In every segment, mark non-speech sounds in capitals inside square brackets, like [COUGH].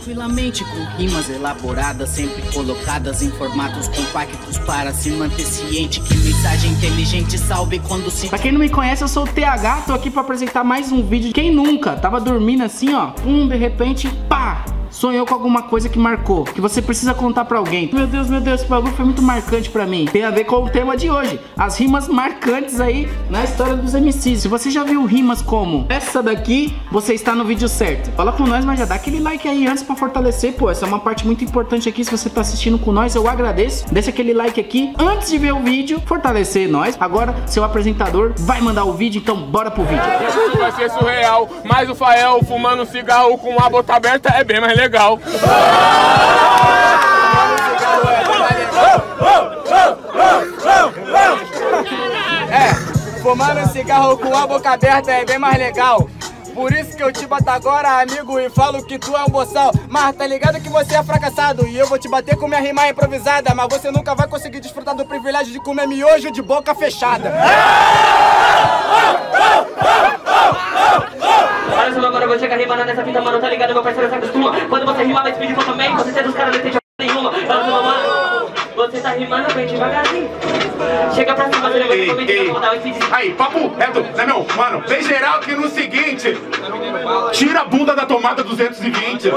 tranquilamente com rimas elaboradas, sempre colocadas em formatos compactos para se manter ciente que mensagem inteligente salve quando se. Pra quem não me conhece, eu sou o TH, tô aqui pra apresentar mais um vídeo. Quem nunca tava dormindo assim, ó, pum, de repente, pá! Sonhou com alguma coisa que marcou, que você precisa contar pra alguém. Meu Deus, meu Deus, esse bagulho foi muito marcante pra mim. Tem a ver com o tema de hoje, as rimas marcantes aí na história dos MCs. Se você já viu rimas como essa daqui, você está no vídeo certo. Fala com nós, mas já dá aquele like aí antes pra fortalecer, pô. Essa é uma parte muito importante aqui. Se você tá assistindo com nós, eu agradeço. Deixa aquele like aqui antes de ver o vídeo, fortalecer nós. Agora, seu apresentador vai mandar o vídeo, então bora pro vídeo. Vai ser surreal, mas o Fael fumando cigarro com a boca aberta é bem mais legal. É, fumando cigarro com a boca aberta é bem mais legal. Por isso que eu te bato agora, amigo, e falo que tu é um boçal. Mas tá ligado que você é fracassado e eu vou te bater com minha rima improvisada. Mas você nunca vai conseguir desfrutar do privilégio de comer miojo de boca fechada. Chegar rimando nessa fita, mano, tá ligado? Meu parceiro se acostuma. Quando você rima mais speed também, com certeza os caras não entendem nenhuma. Olha só, mano, você tá rimando bem devagarzinho. Chega pra cima, você não vai comer, eu ei. vou dar um. Aí, papo reto, né meu? Mano, bem geral aqui no seguinte: tira a bunda da tomada 220.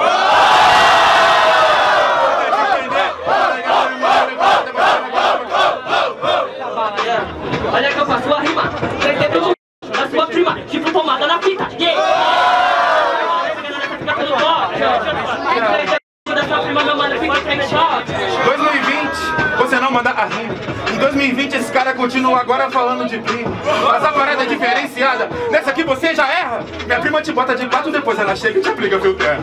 Olha que eu faço a rima, 2020, esse cara continua agora falando de primo. Mas a parada é diferenciada. Nessa aqui você já erra. Minha prima te bota de quatro, depois ela chega e te aplica fio terra.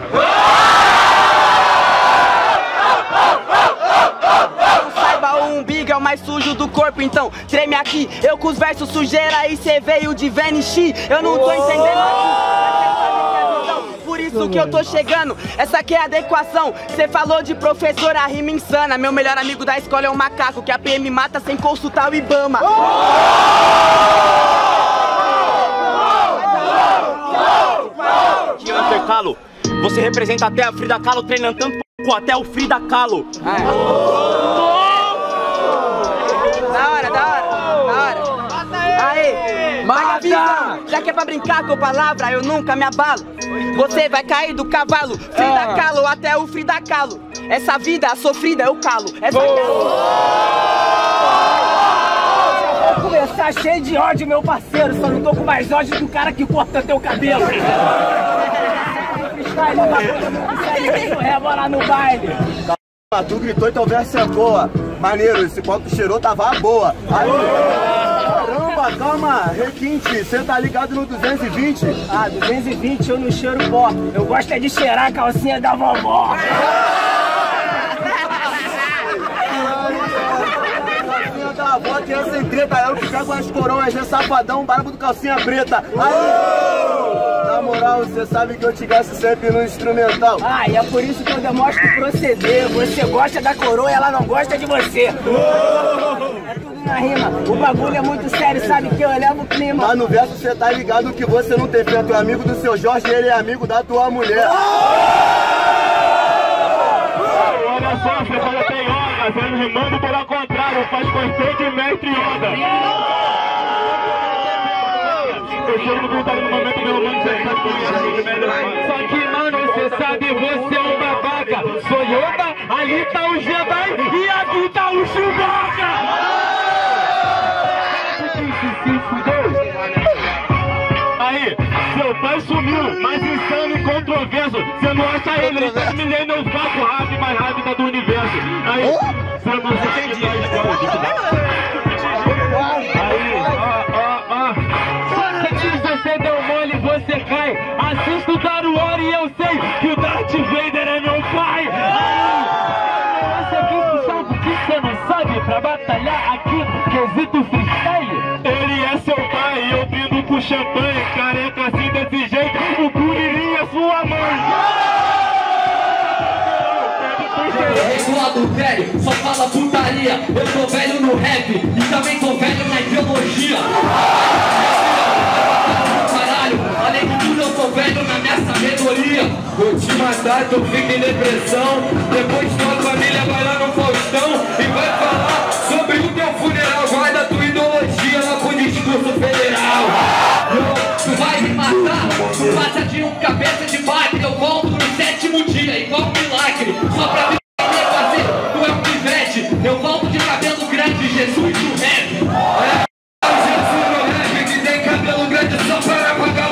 Umbigo é o mais sujo do corpo, então treme aqui. Eu com os versos sujeira e cê veio de Venice. Eu não tô entendendo aqui. Isso que eu tô chegando, essa aqui é a adequação. Cê falou de professora, rima insana. Meu melhor amigo da escola é um macaco que a PM mata sem consultar o Ibama. Hunter Kahlo. Você representa até a Frida Kahlo treinando tanto p... até o Frida Kahlo. Da hora, da hora, da hora. Aê, Mata! Já que é pra brincar com palavra, eu nunca me abalo. Você vai cair do cavalo, Frida Kahlo até o Frida Kahlo. Essa vida sofrida eu calo. Essa Vou começar cheio de ódio, meu parceiro. Só não tô com mais ódio do cara que corta teu cabelo. É rebola no baile. Ah, tu gritou e teu verso é boa. Maneiro, esse que cheirou tava boa. Aí, caramba, calma, requinte, cê tá ligado no 220? Ah, 220 eu não cheiro pó. Eu gosto é de cheirar a calcinha da vovó. Calcinha da avó tem essa treta, é o que cago as coroas, é safadão, barba do calcinha preta. Aí, na moral, cê sabe que eu te gasto sempre no instrumental. Ah, e é por isso que eu demonstro proceder. Você gosta da coroa e ela não gosta de você. É na rima. O bagulho é muito sério, sabe que eu levo o clima. Mas no verso cê tá ligado que você não tem é amigo do seu Jorge, ele é amigo da tua mulher. Olha só, você fala tem yoga, sendo rimando pelo contrário, faz conceito de mestre yoga. Eu chego no comentário no momento, meu mano, você sabe que eu melhor. Só que, mano, você sabe, você é um babaca. Sou yoga, ali Aí, seu pai sumiu, mas insano e controverso. Você não acha ele, ele tá o vaco rápido mais rápida do universo. Aí, você não entendi. Aí, ó, ó, ó. Se diz você deu mole, você cai. Assisto Star Wars e eu sei que o Darth Vader champanhe, careca assim desse jeito, o Curirim é sua mãe. Regulado velho, só fala putaria. Eu sou velho no rap e também sou velho na ideologia. Além de tudo, eu sou velho na minha sabedoria. Vou te matar, tu fica em depressão. Depois tua família vai lá no Faustão e vai falar sobre o teu funeral. Guarda tua ideologia lá com o discurso federal. Cabeça de bagre. Eu volto no sétimo dia, igual um milagre. Só pra me fazer, tu é um pivete. Eu volto de cabelo grande, Jesus do rap. É. Jesus do rap que tem cabelo grande só para pagar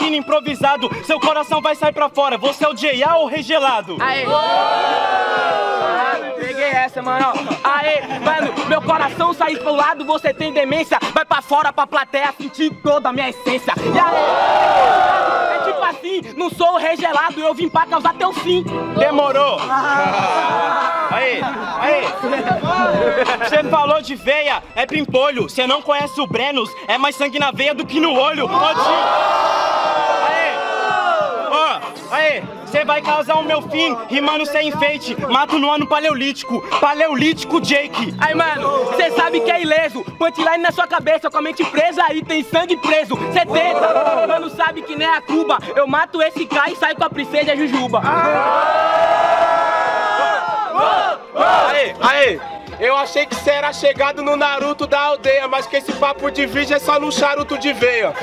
aqui no improvisado, seu coração vai sair pra fora. Você é o J.A. ou regelado? Aê! Ah, Peguei essa, mano. Aê, mano, meu coração sair pro lado, você tem demência. Vai pra fora pra plateia sentir toda a minha essência. E aí? É tipo assim, não sou regelado, eu vim pra causar teu fim. Demorou! [LAUGHS] Aí, aí! Você falou de veia, é pimpolho. Você não conhece o Brenos, é mais sangue na veia do que no olho. Ô. Aê! Ó, aí! Você vai causar o meu fim, rimando sem enfeite. Mato no ano paleolítico. Paleolítico Jake. Aí, mano, cê sabe que é ileso. Punchline na sua cabeça, com a mente presa aí tem sangue preso. Cê tenta, mano, sabe que nem a Cuba. Eu mato esse cara e saio com a princesa Jujuba. Aê, aê! Eu achei que você era chegado no Naruto da aldeia, mas que esse papo de virgem é só no charuto de veia.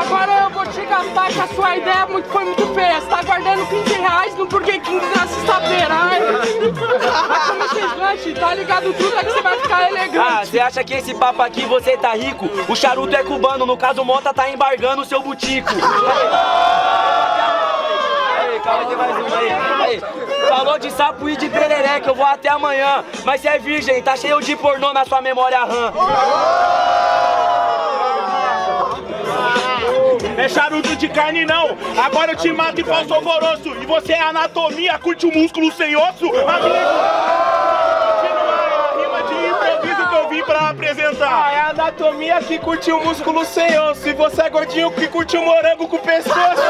Agora eu vou te gastar que a sua ideia muito- foi muito feia. Você tá guardando 15 reais no Burger King na sexta-feira. ai. Tá ligado tudo é que você vai ficar Ah, elegante. você acha que esse papo aqui você tá rico? O charuto é cubano, no caso o Mota tá embargando o seu butico. [LAUGHS] Calma que mais um aí. aí. Falou de sapo e de pereré que eu vou até amanhã. Mas você é virgem, tá cheio de pornô na sua memória RAM. É charuto de carne não. Agora eu te mato e faço alvoroço. E você é anatomia, curte o músculo sem osso? Amigo! Continua, a rima de improviso que eu vim pra apresentar. Ah, é a anatomia que curte o músculo sem osso. E você é gordinho que curte o morango com o pescoço.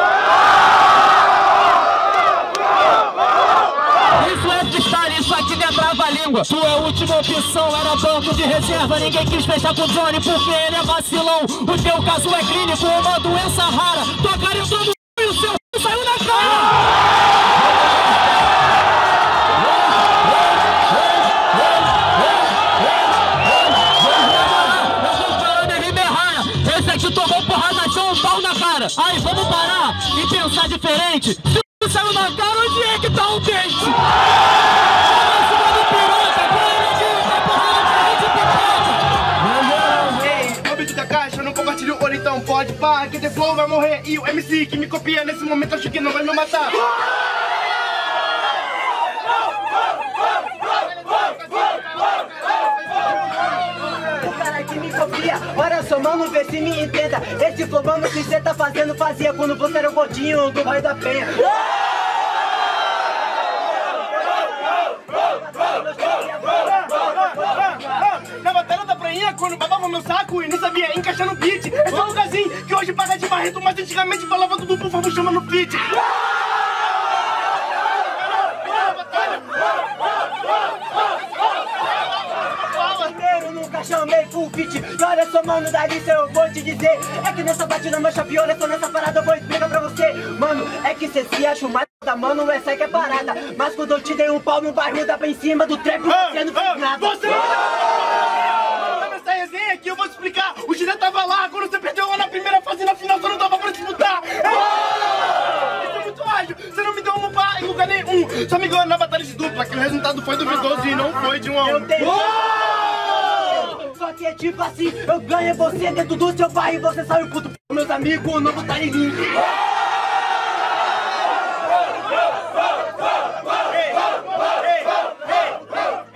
Sua última opção era banco de reserva. Ninguém quis fechar com o Johnny porque ele é vacilão. O teu caso é clínico, uma doença rara. Tua cara entrou no e o seu saiu pau na cara. Aí, vamos parar e pensar diferente. Se saiu na cara, onde é que tá o dente? The Flow vai morrer. E o MC que me copia nesse momento, acho que não vai me matar. O cara que me copia, olha só, mano, vê se me entenda. Esse flow, mano, que cê tá fazendo, fazia quando você era o gordinho do Raio da Penha. Na batalha da prainha, quando babava meu saco e não sabia encaixar no beat. Barreto, mas antigamente falava tudo por favor, chama no nunca chamei fit. E olha só, mano, da lista eu vou te dizer. É que nessa batida mancha pior, é só nessa parada eu vou explicar pra você. Mano, é que cê se acha mais da mano, essa aí que é parada. Mas quando eu te dei um pau no barril, dá pra em cima do trap, você não fez nada. Você Sabe essa resenha aqui, eu vou te explicar. O Gira tava lá, quando você perdeu primeira fase, na final você não tava pra disputar. Isso é muito ágil, você não me deu um lugar em lugar nenhum. Só me ganhou na batalha de dupla, que o resultado foi duvidoso e não foi de um a um. Eu tenho. Só que é tipo assim, eu ganhei você dentro do seu pai e você saiu puto. Meus amigos, não botar em mim.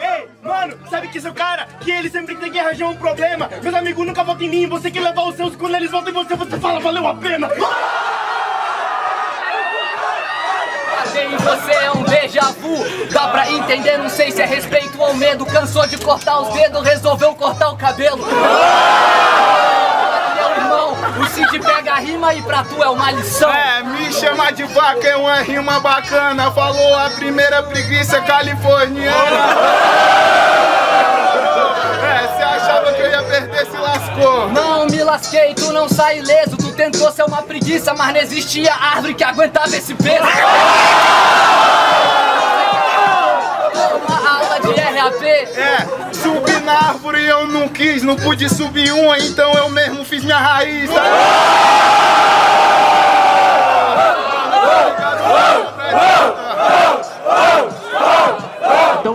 Ei, mano, sabe que seu cara, que ele sempre tem que arranjar um problema. Meus amigos nunca votam em mim, você que levar os seus, quando eles votam em você, você fala, valeu a pena. Achei em você é um déjà vu Dá pra entender, não sei se é respeito ou medo Cansou de cortar os dedos, resolveu cortar o cabelo irmão, O Cid pega a rima e pra tu é uma lição. É, me chama de vaca é uma rima bacana. Falou a primeira preguiça californiana. Se lascou. Não me lasquei, tu não sai ileso. Tu tentou ser uma preguiça, mas não existia árvore que aguentava esse peso. Uma aula de RAP. É, subi na árvore e eu não quis, não pude subir uma, então eu mesmo fiz minha raiz. Então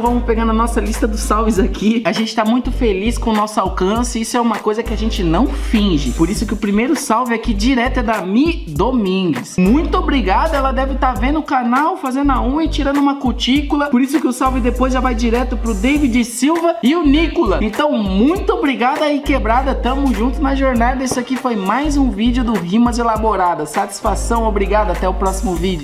vamos pegando a nossa lista dos salves aqui. A gente tá muito feliz com o nosso alcance. Isso é uma coisa que a gente não finge. Por isso que o primeiro salve aqui direto é da Mi Domingues. Muito obrigado. Ela deve estar tá vendo o canal, fazendo a unha e tirando uma cutícula. Por isso que o salve depois já vai direto pro David Silva e o Nicola. Então, muito obrigado aí, quebrada. Tamo junto na jornada. Esse aqui foi mais um vídeo do Rimas Elaboradas. Satisfação, obrigado. Até o próximo vídeo.